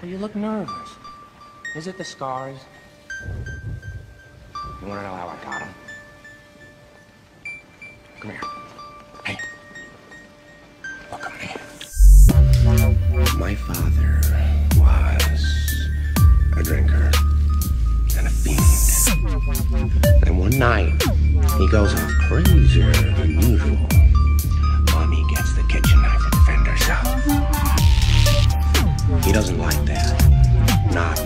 Well, you look nervous. Is it the scars? You wanna know how I got them? Come here. Hey. Look at me. My father was a drinker and a fiend. And one night, he goes off crazier than wasn't like that. Not.